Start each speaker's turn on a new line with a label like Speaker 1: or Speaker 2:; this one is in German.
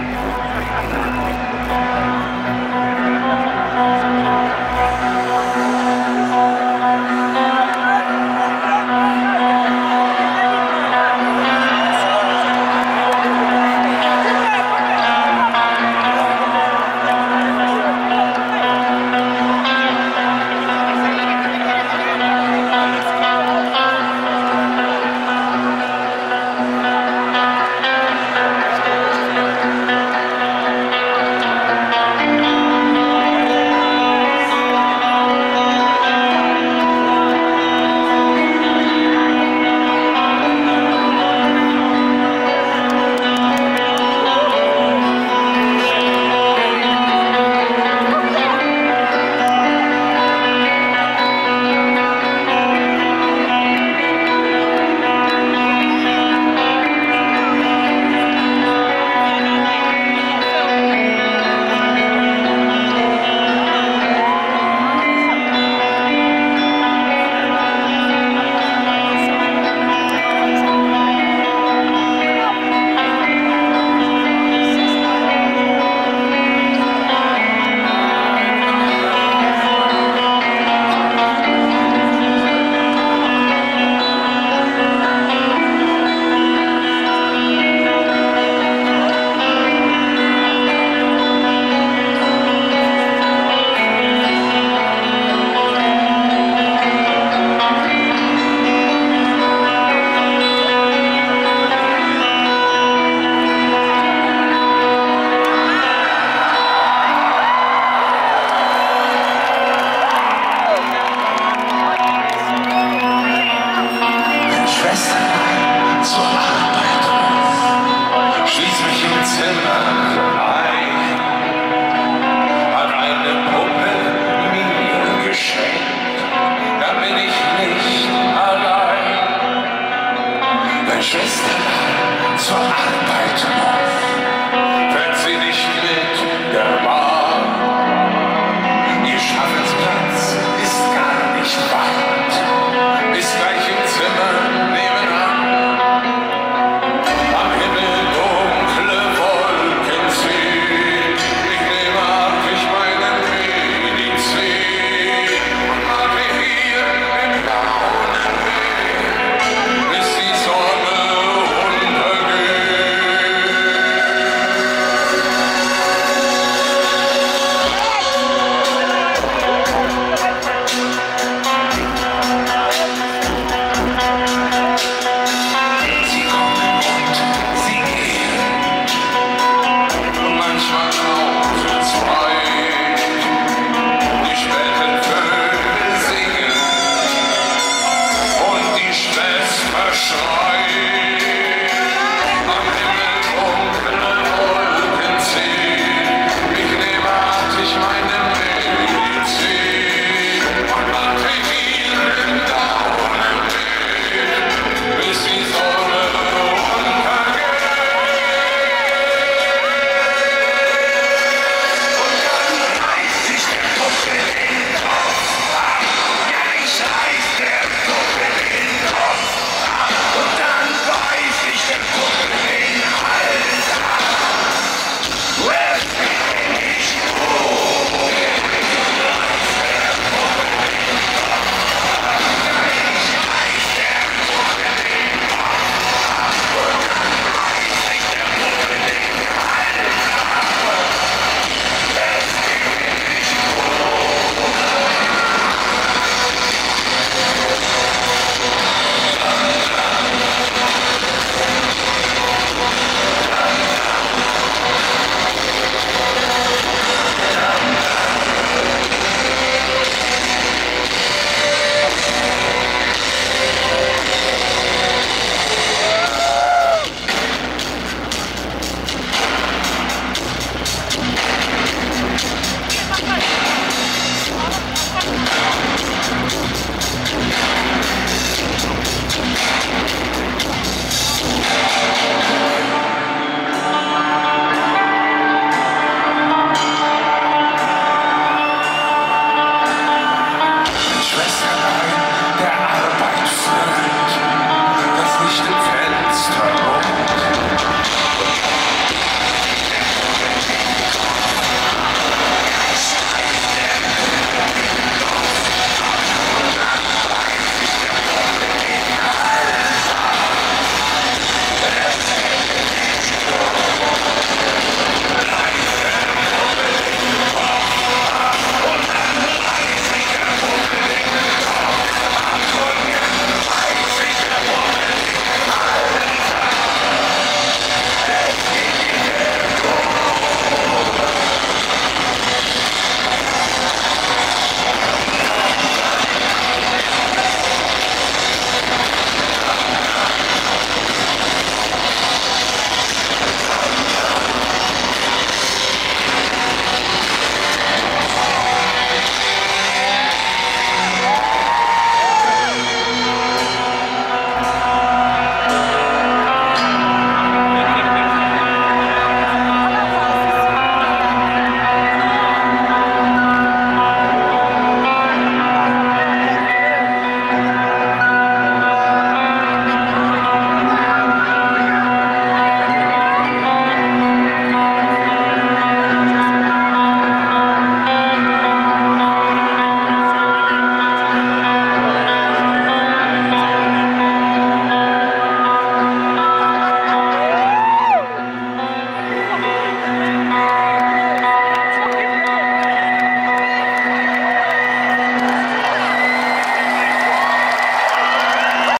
Speaker 1: Bye. Schwestern zur Arbeit. Schließ mich im Zimmer ein, hat eine Puppe mir geschenkt, Da bin ich nicht allein. Dein Schwestern zur Arbeit muss.